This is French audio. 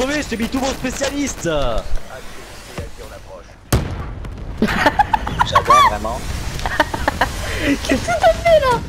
crever, je t'ai mis tout mon spécialiste J'adore vraiment. Qu'est-ce que t'as fait là?